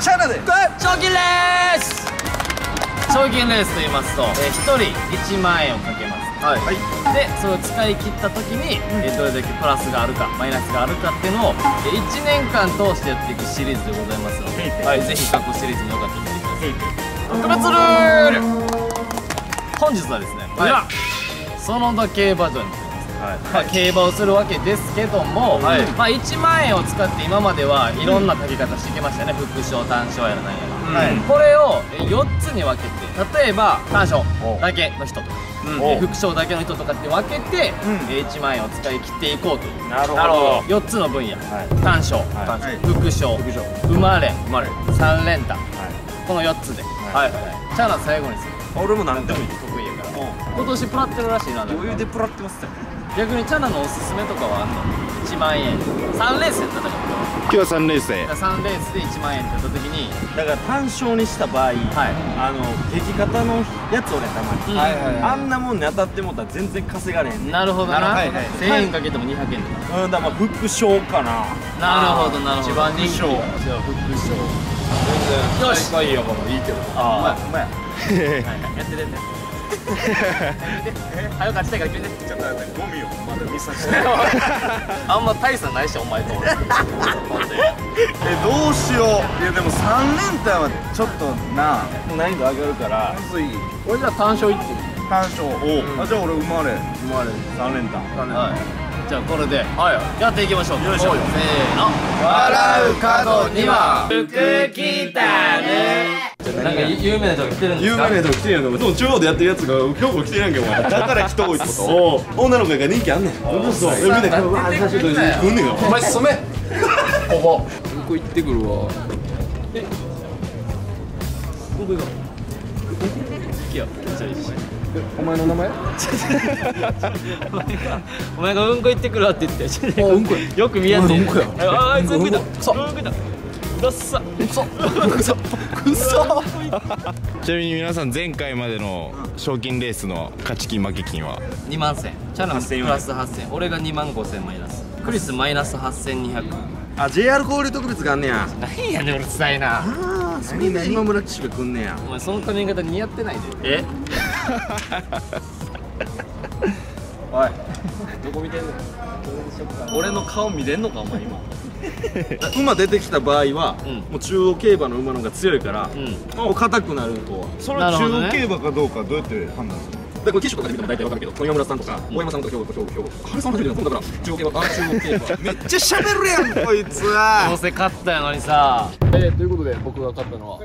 チャラで。賞金レース賞金レースと言いますと、えー、1人1万円をかけます。はい。でそれを使い切った時に、えーどれだけプラスがあるかマイナスがあるかっていうのを、えー1年間通してやっていくシリーズでございますので、はい、ぜひ過去シリーズもよかったら見てください。特別ルール。本日はですね、その時計馬場に来てますまあ、競馬をするわけですけども、はい。まあ、1万円を使って今まではいろんなかけ方してきましたね、副賞単勝やらなんやら、はい。これを4つに分けて例えば単勝だけの人とか、副賞だけの人とかって分けて、うん。えー1万円を使い切っていこうという。なるほど。4つの分野、はい。単勝、はいはい副賞。生まれ生まれ。3連単。この4つで、はい。チャラ最後にする。俺も何でもいい。得意やから。今年プラってるらしいな。余裕でプラってますよ逆にチャナのおすすめとかはあんの？1万円。3レースやっただか今日は3レースで。ら3レースで1万円って言った時に。だから単勝にした場合、はい。あの激型のやつ俺たまに、はいはいあんなもんに当たってもうたら全然稼がれへんねん。なるほどな、はいはい。1000円かけても200円とか。うんだまあ副賞かな。なるほどなるほど。一番人気。じゃあ副賞。よし。いいやからいいけど。あうまいあ、はい。はい、やっててやって早く勝ちたいから決めてちょっと待ってゴミをまだ見させてあんま大差ないしお前と俺えどうしよう。いやでも3連単はちょっとな。難易度上がるから。むずい。俺じゃあ単勝いってみ単勝。おあじゃあ俺生まれ生まれ3連単はい。じゃあこれで、やっていきましょう。よいしょ。せーの。笑う角には。服着たねなんか有名な人が来てるんですか？有名な人来てるやんかでも中央でやってるやつが兵庫来てるやんけお前。だから人多いってこと？女の子が人気あんねん。そうえみんな来んねん。よお前進め。ここ。向こう行ってくるわ。行けよちょいお前の名前？お前がうんこ行ってくるわって言って。よく見やんねんお前うんこや。ああいつうんこいた。うんこうんこいたうらっさ。ちなみに皆さん前回までの賞金レースの勝ち金負け金は？2万1000チャナ8000プラス8000俺が2万5000マイナス。クリスマイナス8200あ JR 交流特別があんねや。何やねんうるさいな。ああそれで今村騎手が来んねや。お前その髪型似合ってないで。え？おい。どこ見てんの？俺の顔見れんのかお前今。馬出てきた場合は、うん。もう中央競馬の馬の方が強いから、うん。もう硬くなる子は。それなるほどね中央競馬かどうかどうやって判断するでこれ騎手とかで見ても大体わかるけど小山村さんとか大山さんとか兵庫兵庫兵庫。あれさん初めてだだから中央競馬あ中央競馬。めっちゃ喋るやんこいつどうはせ勝ったやのにさ。えー、ということで僕が勝ったのは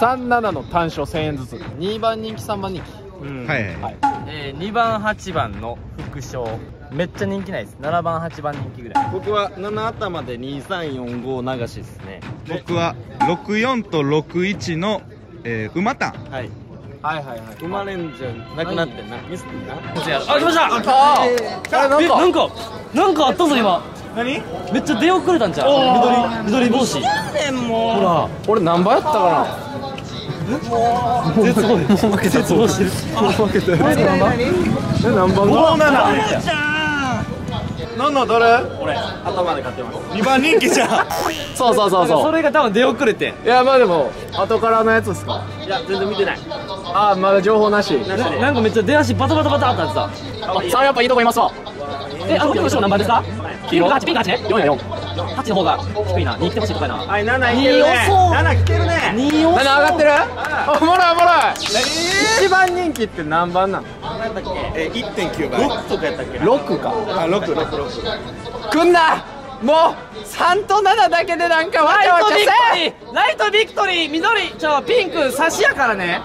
37の単勝1000円ずつ。2番人気3番人気はい。はい。えー、2番8番の副賞。めっちゃ人気ないです。7番8番人気ぐらい。僕は7頭で2345流しですね。僕は64と61の、えー、馬単はい。はいはいはい。生まれんじゃなくなってんな。ミスってんな？あ来ました。あああれなんかえなんかなんかあったぞ今。何？めっちゃ出遅れたんちゃう？緑緑帽子。ほら。俺何番やったか絶望絶望してるな負けたやつ何番何番だなんなん誰俺頭で勝ってます2番人気じゃんそうそうそうそそれが多分出遅れていやまあでも後からのやつですかいや全然見てないあまだ情報なしなんかめっちゃ出足バタバタバタってなってさあさあやっぱいいとこいますわえ、あの、後ろ何番ですかピンク8、ピンク8ね4や4 8の方が低いな。2来てほしいとかやな。はい7いけるね。二遅7来てるね。2を何上がってる？おもろいおもろい。一番人気って何番なの何だっけ？え1.9倍6とかやったっけな。6かあ六六六。くんな。もう3と7だけでなんかわちゃわちゃせーライトビクトリー緑ちょ、ピンク差しやからね。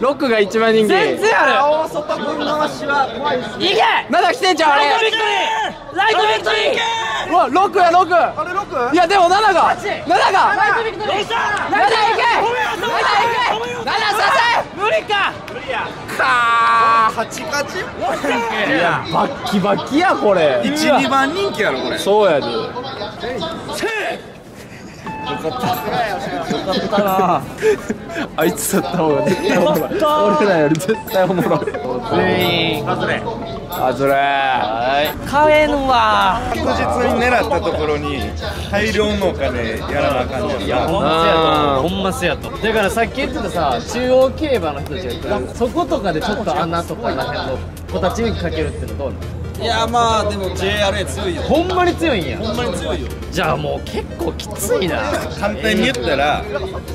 6が一番人気。全然ある。大外分回しは怖いっすいけ！まだ来てんじゃんあれ。ライトビクトリーライトビクトリーうわ6や6あれ 6? いやでも7が7がライトビクトリー7いけ7いけ7さ無理か。せかカチカチーいや。バッキバキやこれ。12番人気やろこれ。そうやでよかったあいつだった方が絶対おもろい俺らより絶対おもろい全員外れあずれはい買えんわ確実に狙ったところに大量のお金やらなあかんねんなほんませやとほんませやとだからさっき言ってたさ中央競馬の人たちが言ったそことかでちょっと穴とからへんの子たちにかけるってのどうなのいやまあでも JRA 強いよ。ほんまに強いんや。ほんまに強いよ。じゃあもう結構きついな。簡単に言ったら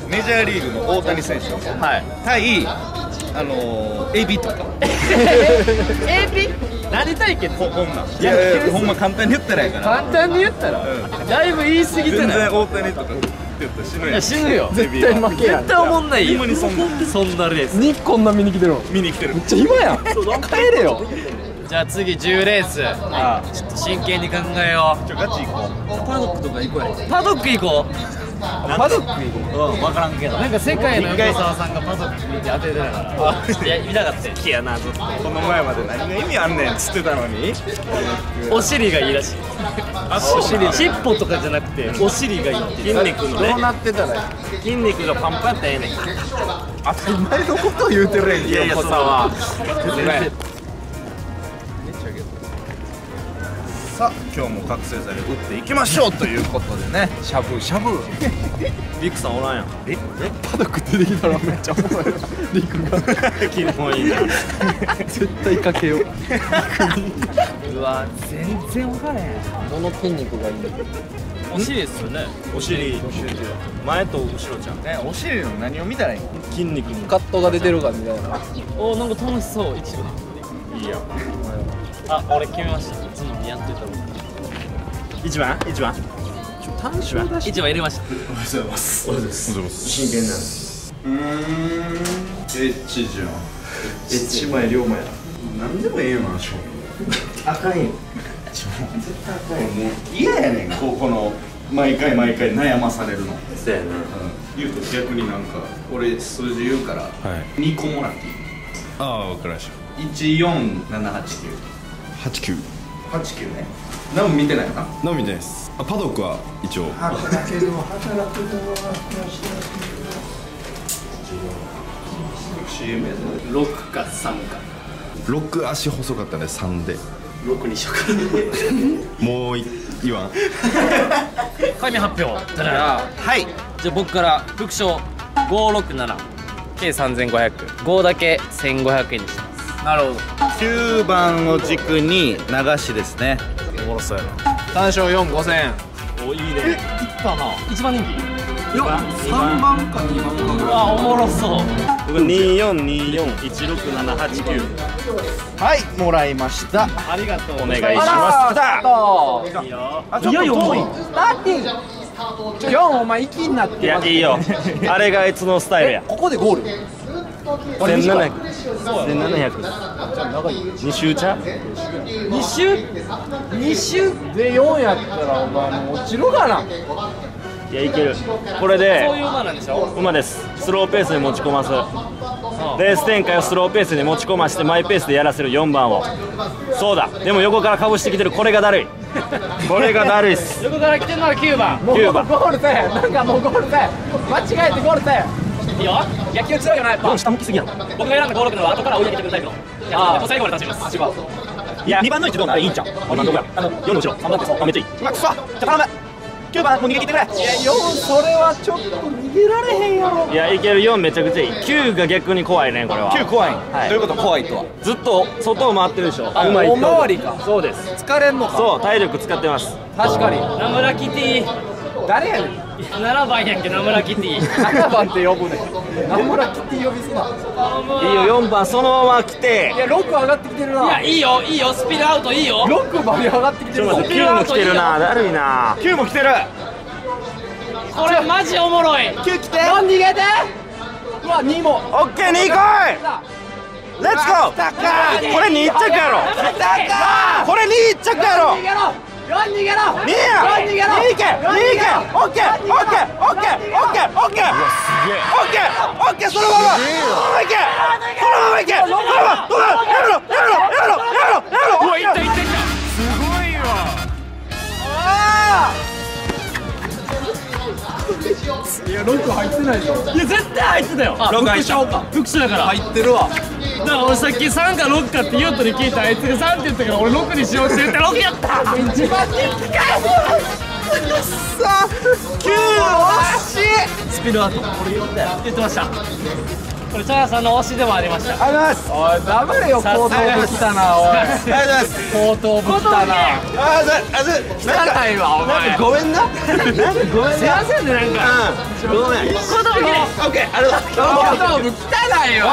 メジャーリーグの大谷選手。はい。対あのーエビとか。エビ何対決ここんなんいやいやほんま簡単に言ったらやから。簡単に言ったら、だいぶ言い過ぎて全ない？然大谷とかって言ったら死ぬや死ぬよ。絶対負けやん。絶対思んないよ。ほんまにそんなそんなレース。にこんな見に来てるの見に来てる。めっちゃ暇やん。帰れよじゃあ次10レース。あちょっと真剣に考えよちょガチ行こう。パドックとか行こう。やうパドック行こパドック行こう。ん分からんけど。うなんか世界の横澤さんがパドック見て当ててたから。いや見たかったよ。好きやなずっとこの前まで何が意味あんねんっつってたのに。お尻がいいらしい。お尻。尻尾とかじゃなくてお尻がいいって筋肉のどうなってたら筋肉がパンパンやったらええねん。当たり前のことを言うてるやんいやいやそうさあ今日も覚醒剤を打っていきましょうということでね。しゃぶしゃぶビックさんおらんやん。パドック出てきたらめっちゃおもろいなリクが。キモいな。絶対かけよう。うわ全然分からへん。どの筋肉がいい。んだお尻ですよね。お尻。前と後ろちゃんねお尻の何を見たらいいの？筋肉。にカットが出てるかみたいな。おなんか楽しそう一応いいやあ俺決めました。いつもにやっといた方が一番？一番？単勝だし一番入れました。おはようございますおはようございます真剣なんですうーんエッチじゃんエッチ前龍馬や何でもええよな正味あかんよ絶対あかんよもう嫌やねんここの毎回毎回悩まされるのそうやな言うと逆になんか俺数字言うから、2個もらっていいああ分かりまし14789た89 89ね。何も見てないよなのみです。あパドックは一応。6か3か。6足細かったんで。3で6にしようかもうい言わん紙発表。だからはい。じゃあ僕から副賞。567計3500 5だけ1500円にします。なるほど9番を軸に流しですね。おもろそうやな。単勝4 5千。円おいいね。いったな。一番人気？いや3番か2番かうわおもろそう。僕24241678はいもらいました。ありがとう。おお願いしましたいいよ。あちょっと遠い今日お前息になっていやいいよ。あれがあいつのスタイルや。ここでゴール？1700 1700 2周ちゃう2周？2周？で4やったらお前もう落ちるかな。いやいける。これでそういう馬なんでしょ？馬です。スローペースに持ち込ます。レース展開をスローペースに持ち込ましてマイペースでやらせる4番を。そうだ。でも横からかぶしてきてる。これがだるい。これがだるいっす。横から来てるのは9番。もう9番ゴールせえ。なんかもうゴールせえ。間違えてゴールせえいいよ。野球強いよなやっぱ。下向きすぎやろ僕が選んだ5 6のは後から追い上げてくるタイプの。いや最後まで楽しみます。いや2番の1どうならいいんちゃう？2番どこやあの4の後ろ3番ってあめっちゃいい。あくそじゃあ頼む。9番もう逃げ切ってくれ。いや4それはちょっと逃げられへんやろ。いやいける4めちゃくちゃいい。9が逆に怖いねこれは。9怖い、はい。どういうこと？怖いとは？ずっと外を回ってるでしょ。あ馬一頭大回り。か。そうです。疲れんのか？そう体力使ってます。確かに。名村キティ。誰やねん7番やんけ名村キティ。7番って呼ぶねん。名村キティ呼びすないいよ4番そのまま来て。いや6上がってきてるいやないいよいいよスピードアウトいいよ。6まで上がってきてる。ぞちょっと待って9も来てるなだるいな。9も来てる。これマジおもろい。9来て。4逃げて？うわ2もオッケー2来いレッツゴーこれ2着やろ。これ2着やろ逃げろ4逃げろ2や4逃げろ2いけ2いけオッケーオッケーオッケーオッケーオッケーオッケーオッケーそのままそのままいけそのままいけそのままどうだやめろやめろやめろやめろやめろうわいったいったいやロック入ってないぞいや絶対入ってたよ。ロック入った。副賞か副賞だから。入ってるわ。だから俺さっき3か6かって言おうとに聞いたあいつが3って言ったから俺6にしようって言って6やった。一番人気かスピードアート。俺言ったよ。言ってましたこれチャーさんの推しでもありました。おい黙れよ後頭部来たなおい。ありがとうございます後頭部来たなあざあざ汚い。わお前ごめんな。なんかごめんすいませんねなん。かうん。ごめん。子供綺麗オッケーありがとう後頭部汚いわ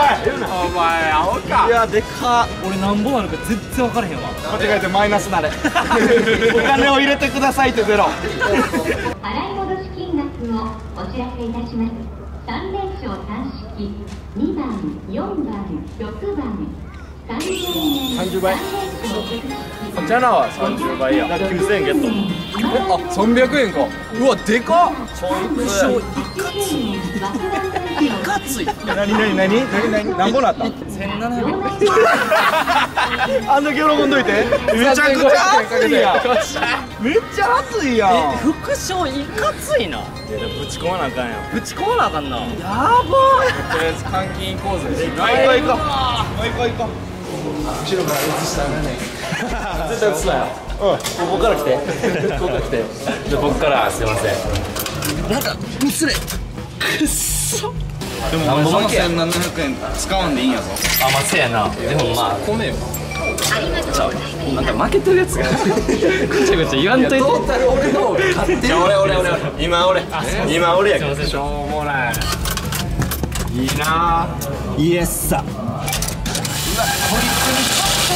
お前アホか。いやでか。俺なんぼなのか全然分からへんわ。間違えてマイナスなれ。お金を入れてくださいってゼロ。払い戻し金額をお知らせいたします。3連勝単式2番4番6番3000円30倍。3連勝じゃなは30倍や9000円ゲット。あ300円か。うわでかっ。いかつい。何何何何何何本なったあんだけ喜んどいてめちゃくちゃ熱いやんめっちゃ熱いやん副賞いかついないやぶち込まなあかんやんぶち込まなあかんなとりあえず換金行こうぜ行こう行こう行こう行こう行こ絶対映すなよううんここから来てここから来てじゃあ僕からすいませんでも俺その1700円使わんでいいんやぞ。あまあせやな。でもまあ米よ。ちゃう。なんか負けてるやつが。ぐちゃぐちゃ言わんといて。トータル俺の方が勝ってる。俺俺俺今俺。今俺や。けどしょうもない。いいな。イエスさ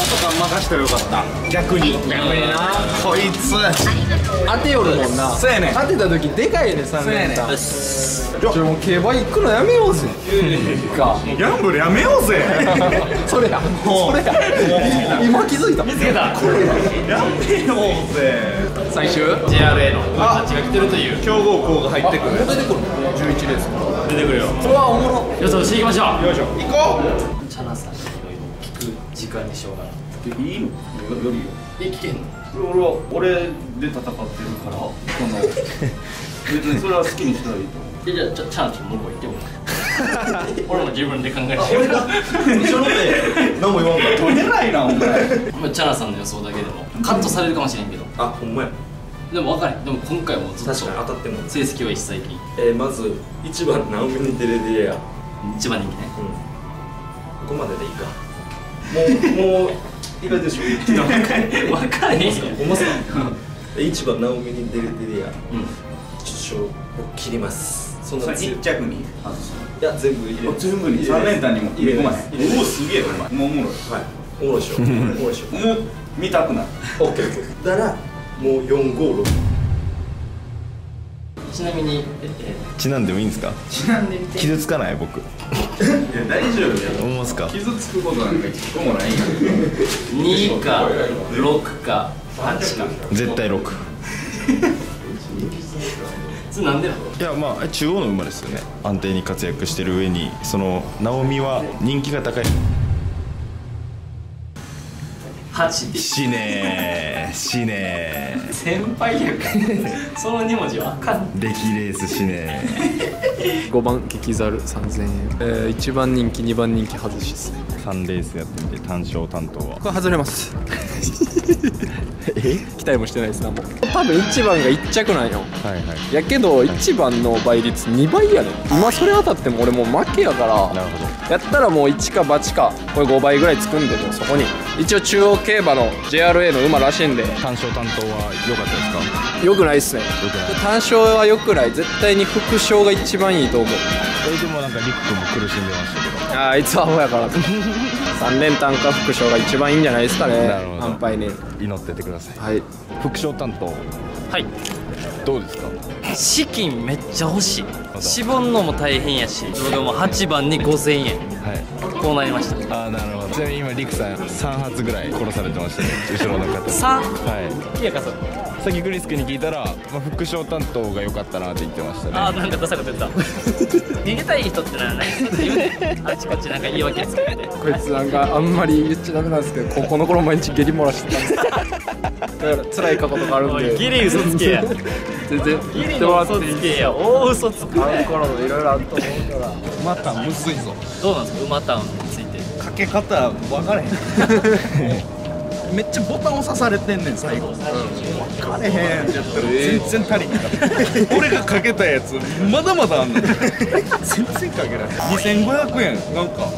とか任したらよかった。逆に。逆にな。こいつ。当てよるもんな。そうやねん。当てた時でかいね3連単ちょもう競馬行くのやめようぜ。かギャンブルやめようぜ。それや。それや。今気づいた。見つけた。や。めようぜ。最終？JRA の。俺たちが来てるという。強豪校が入ってくる。出てくるの？11レース出てくるよ。うわおもろ。よしよし行きましょう。よいしょ。行こチャナさんにいろいろ聞く時間にしようかなういいの？よよりよえ聞けんの？俺は俺で戦ってるからこの。別にそれは好きにしたらいいと思うえじゃあちょチャナちょっと向こう行っても 俺も自分で考えて。俺が一緒ので何も言わんから取れないなお前まあチャナさんの予想だけでもカットされるかもしれんけど。あほんまや。でも分からへん。でも今回もずっと確かに当たっても。成績は一切聞いえー、まず1番ナオミにデレデレや。一番人気ね。うん。ここまででいいか。もうもう意外でしょ 分からへんよほんまっすか？1番ナオミにデレデレや。うん。ちょっと切りますそんな強い一着に。外すいや全部入れ全部に？3連単にも入れ込まへん。おおすげえお前もうおもろい。はい。おもろいっしょ。おもろいっしょ。もう見たくなる。オッケーオッケーだからもう456ちなみにえちなんでもいいんですか？ちなんでみて。い傷つかない？僕。や大丈夫や。思いますか？傷つくことなんか一個もないやん。2か6か8か。絶対6 それなんでなのいやまあ中央の馬ですよね。安定に活躍してる上にその直美は人気が高い。8でしねー。しね先輩やから。その2文字わかんない。ー歴レースしね5番激ザル3000円、えー、1番人気2番人気外しですね。ー3レースやってみて単勝担当は。これ外れます。え？期待もしてないですなも。う多分1番が1着なんよ。はいはい。やけど1番の倍率2倍やねん。今それ当たっても俺もう負けやから。なるほど。やったらもう1か8かこれ5倍ぐらいつくんでもうそこに。一応中央競馬の JRA の馬らしいんで。単勝担当は良かったですか？よくないっすね。良くない。単勝はよくない。絶対に副賞が一番いいと思う。それでもなんかリックも苦しんでましたけど。あーあいつはアホやから。3連単か副賞が一番いいんじゃないですかね。なるほど。安牌ね祈っててください。はい。副賞担当。はいどうですか？資金めっちゃ欲しい。絞んのも大変やしでも8番に5000円。はい。こうなりました。ああなるほど。ちなみに今リクさん3発ぐらい殺されてましたね。後ろの方。に3はい。いやかそさっきクリス君に聞いたら、まあ、副賞担当が良かったなって言ってましたね。あーなんかダサいこと言った。逃げたい人ってならない。あちこちなんか言い訳つけてこいつなんかあんまり言っちゃダメなんですけど高校の頃毎日下痢漏らしてたんですだから辛い過去とかあるんで。ギリ嘘つけや。全然ギリ嘘つけや。大嘘つくあのね頃のいろいろあると思うから。またむずいぞ。どうなんですか？馬タウンについて。かけ方分からへん めっちゃボタン押さされてんねん最後、分かれへん。って言ったら全然足りん。から俺がかけたやつまだまだあんの。全然かけられへん。2500円。なんか。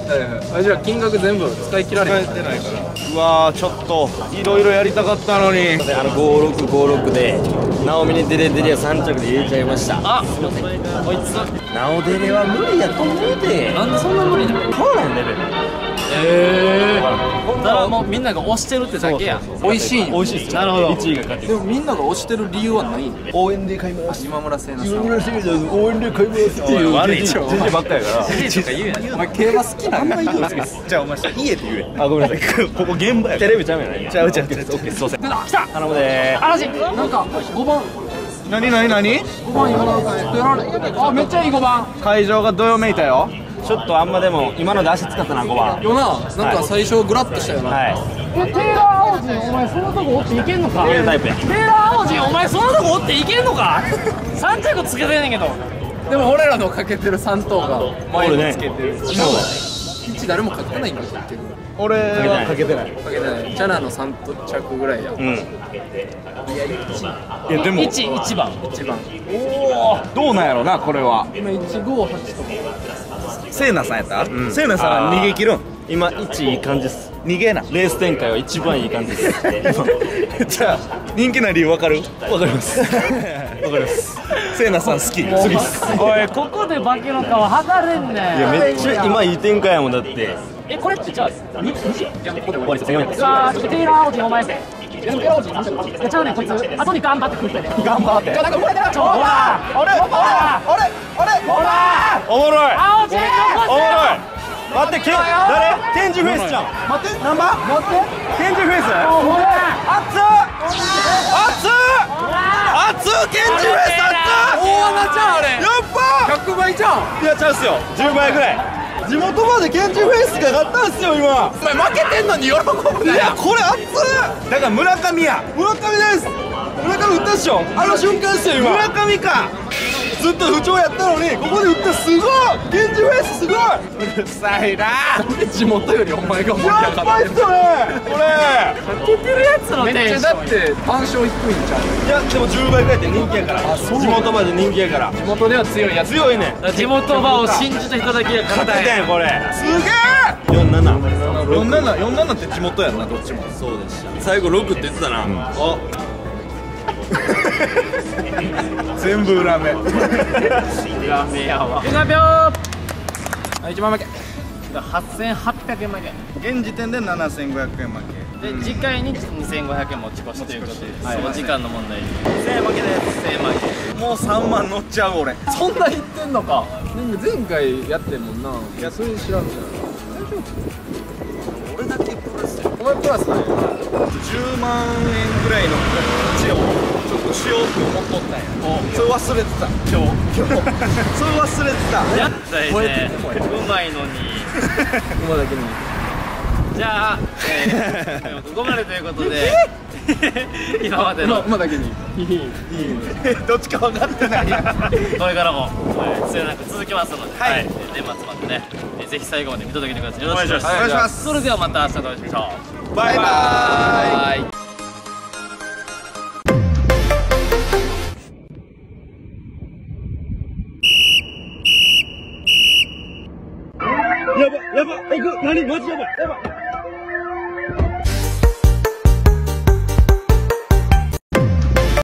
あじゃあ金額全部使い切られへん使えてないから。うわーちょっと。いろいろやりたかったのに。あの5656で直美にデレデレを3着で入れちゃいました。あすいません。こいつ直デレは無理やと思うで。なんでそんな無理なのそうなんレベルええー、だからもうみんなが押してるってだけや。美味しい美味しいですなるほど。1位が勝ってでもみんなが推してる理由はない応援で買います今村聖奈さん村シリーズ応援で買いますっていう悪い全然ばっかやから。いいとか言うやん。お前競馬好きなんやじゃあお前さ家で言え。あごめんなさい。ここ現場やテレビちゃうやない。ちゃうちゃうちゃう。オッケーす。いません来た。頼むでー。嵐。なんか5番。何何何？5番今村さんやってられあめっちゃいい5番。会場がどよめいたよちょっとあんまでも今ので足使ったな5番よななんか最初グラッとしたよな、はい。えテーラー王子お前そんなとこおっていけんのか？テーラー王子お前そんなとこおっていけんのか？3着つけてんねんけど。でも俺らのかけてる3頭が。前につけてる。そうピッチ誰もかけてないんだ結局俺はかけてない。かけてない。チャナの3着ぐらいや。うん。いやでも。1 1番。1番。どうなんやろなこれは。今158とかせいなさんやった？せいなさんは逃げ切るん？今1いい感じです。逃げな。レース展開は一番いい感じです。じゃあ人気な理由分かる？わかります。わかります。せいなさん好き？好きっす。おいここで化けの皮測れんねん。いやめっちゃ今いい展開やもんだって。えこれってじゃあ2時終わりです。よさあテーラー王子お前せテーラー王子何着いやちゃうねこいつ後に頑張ってくるてね頑張ってちょなんか生まれてなちょほらあれあれあれあれほらおもろい青チェ残おもろい待ってけ誰ケンジフェイスちゃん待ってナンバー待ってケンジフェイスほら熱っ熱っ熱っケンジフェイス熱っ大穴ちゃんあれやっ100倍じゃんいやチャンスよ10倍ぐらい地元までケンジフェイスが勝ったんすよ今。お前負けてんのに喜ぶいなよ。やこれ熱っ。だから村上や。村上です。村上打ったっしょ。あの瞬間っすよ今。村上かずっと不調やったのにここで打ったすごい。ケンジフェイスすごい。うるさいな。地元よりお前が盛りや上がってるっばいっすよねこれ。けてるやつのめっちゃだって単勝低いんちゃういやでも10倍ぐらいって人気やから。地元まで人気やから。地元では強いやつ。強いね地元場を信じた人だけが勝勝てたんやこれすげえ47 47 47って地元やんなどっちも。そうでした最後6って言ってたな、あ全部裏目。ラメやわ。15秒はい一番負け8800円負け。現時点で7500円負け。で次回に2500円持ち越しということで、その時間の問題。1000円負けです。1000円負け。もう3万乗っちゃう俺。そんな言ってんのか。なんか前回やってんもんな。いやそれ知らんじゃん。俺だけプラスよお前プラスなんや10万円ぐらいの価値をちょっとしようって思っとったんや。それ忘れてた今日今日それ忘れてたやったいねうまいの。に馬だけにじゃあ、えー、ここまでということで今までの。馬だけにどっちか分かってないやこれからも、はい、末永く続きますの。で、はい年末までね、ぜひ最後まで見届けてくださいよろしくお願いしますお願いしますそれではまた明日お会いしましょうバイバーイバイ。やばやば行く。何？マジやばい。やば。い